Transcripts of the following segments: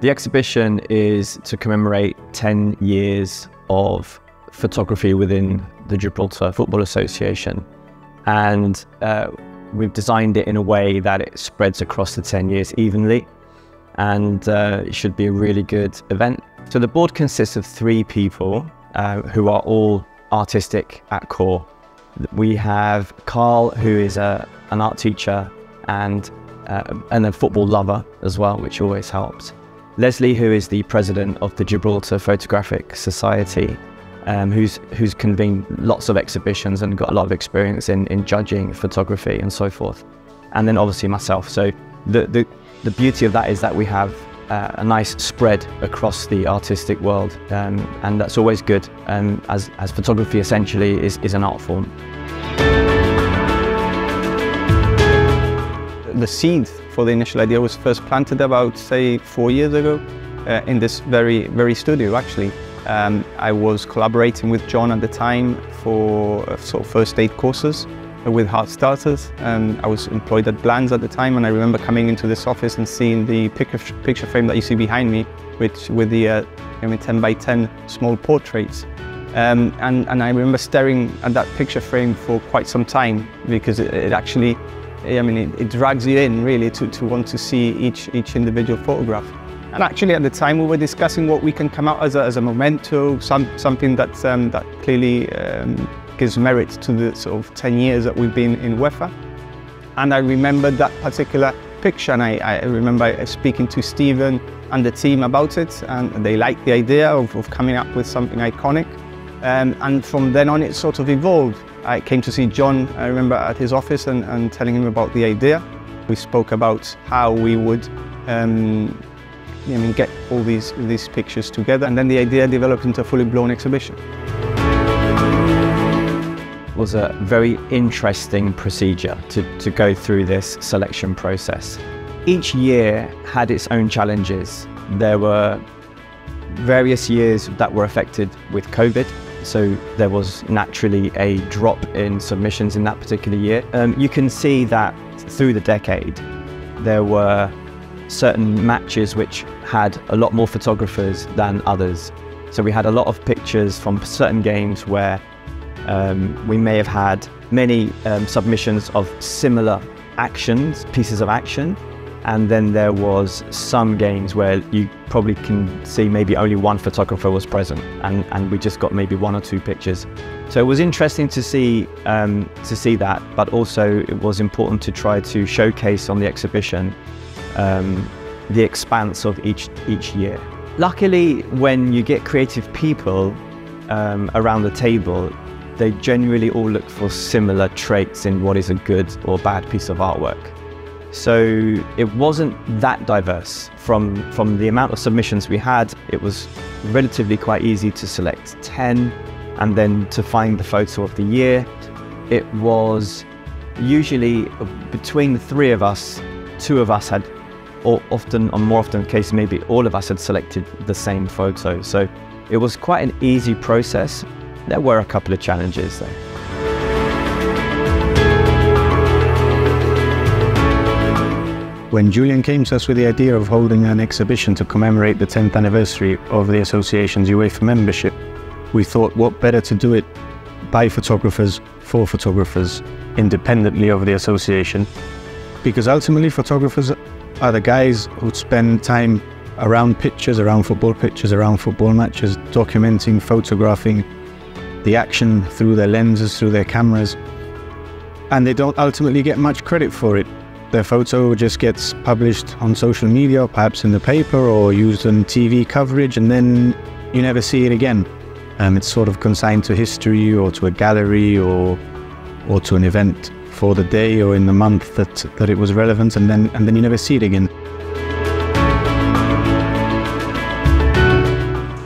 The exhibition is to commemorate 10 years of photography within the Gibraltar Football Association. And uh, we've designed it in a way that it spreads across the 10 years evenly and uh, it should be a really good event. So the board consists of three people uh, who are all artistic at core. We have Carl, who is a, an art teacher and, uh, and a football lover as well, which always helps. Leslie, who is the president of the Gibraltar Photographic Society, um, who's who's convened lots of exhibitions and got a lot of experience in, in judging photography and so forth. And then obviously myself. So the, the, the beauty of that is that we have uh, a nice spread across the artistic world, um, and that's always good, um, as, as photography essentially is, is an art form. The seed for the initial idea was first planted about, say, four years ago uh, in this very, very studio, actually. Um, I was collaborating with John at the time for uh, sort of first aid courses with Heart Starters. And I was employed at Blands at the time, and I remember coming into this office and seeing the picture, picture frame that you see behind me, which with the uh, I mean, 10 by 10 small portraits. Um, and, and I remember staring at that picture frame for quite some time because it, it actually I mean, it, it, drags you in really to, to want to see each, each individual photograph. And actually at the time we were discussing what we can come out as a, as a memento, some, something that, um, that clearly um, gives merit to the sort of 10 years that we've been in UEFA. And I remember that particular picture and I, I remember speaking to Stephen and the team about it and they liked the idea of, of coming up with something iconic. Um, and from then on it sort of evolved. I came to see John, I remember, at his office and, and telling him about the idea. We spoke about how we would um, I mean, get all these, these pictures together and then the idea developed into a fully blown exhibition. It was a very interesting procedure to, to go through this selection process. Each year had its own challenges. There were various years that were affected with COVID so there was naturally a drop in submissions in that particular year. Um, you can see that through the decade, there were certain matches which had a lot more photographers than others. So we had a lot of pictures from certain games where um, we may have had many um, submissions of similar actions, pieces of action, and then there was some games where you probably can see maybe only one photographer was present and, and we just got maybe one or two pictures. So it was interesting to see um, to see that, but also it was important to try to showcase on the exhibition um, the expanse of each each year. Luckily, when you get creative people um, around the table, they generally all look for similar traits in what is a good or bad piece of artwork. So it wasn't that diverse from, from the amount of submissions we had. It was relatively quite easy to select 10 and then to find the photo of the year. It was usually between the three of us, two of us had, or often on more often cases, maybe all of us had selected the same photo. So it was quite an easy process. There were a couple of challenges though. When Julian came to us with the idea of holding an exhibition to commemorate the 10th anniversary of the association's UEFA membership, we thought what better to do it by photographers for photographers independently of the association because ultimately photographers are the guys who spend time around pictures, around football pitches, around football matches, documenting, photographing the action through their lenses, through their cameras, and they don't ultimately get much credit for it. Their photo just gets published on social media, perhaps in the paper or used on TV coverage, and then you never see it again. Um, it's sort of consigned to history or to a gallery or or to an event for the day or in the month that that it was relevant, and then and then you never see it again.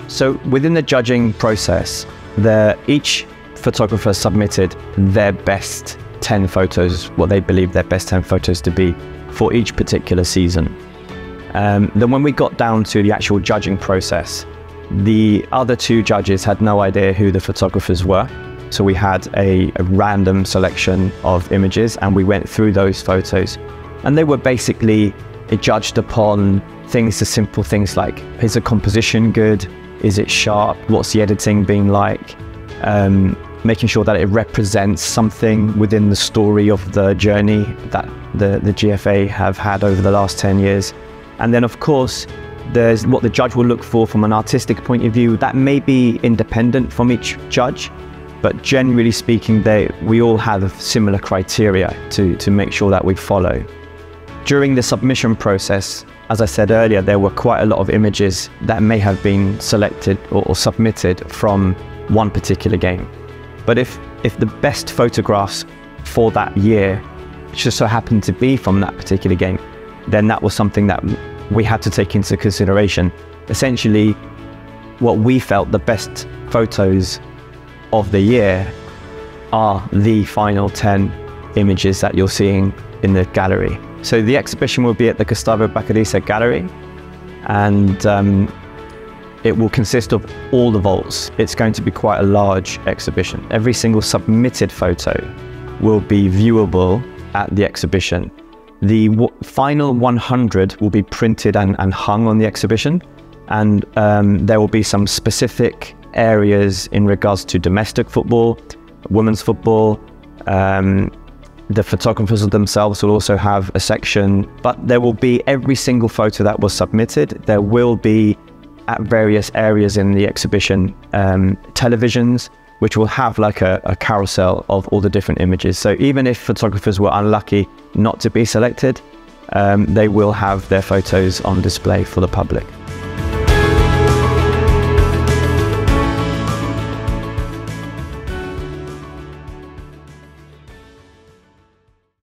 So within the judging process, the, each photographer submitted their best 10 photos, what they believe their best 10 photos to be for each particular season. Um, then when we got down to the actual judging process, the other two judges had no idea who the photographers were. So we had a, a random selection of images and we went through those photos. And they were basically judged upon things as simple things like is the composition good? Is it sharp? What's the editing being like? Um, making sure that it represents something within the story of the journey that the, the GFA have had over the last 10 years. And then, of course, there's what the judge will look for from an artistic point of view. That may be independent from each judge, but generally speaking, they, we all have similar criteria to, to make sure that we follow. During the submission process, as I said earlier, there were quite a lot of images that may have been selected or, or submitted from one particular game. But if, if the best photographs for that year just so happened to be from that particular game, then that was something that we had to take into consideration. Essentially, what we felt the best photos of the year are the final 10 images that you're seeing in the gallery. So the exhibition will be at the Gustavo Bacarisa Gallery and um, it will consist of all the vaults. It's going to be quite a large exhibition. Every single submitted photo will be viewable at the exhibition. The final 100 will be printed and, and, hung on the exhibition and um, there will be some specific areas in regards to domestic football, women's football. Um, the photographers themselves will also have a section, but there will be every single photo that was submitted. There will be at various areas in the exhibition um, televisions, which will have like a, a carousel of all the different images. So even if photographers were unlucky not to be selected, um, they will have their photos on display for the public.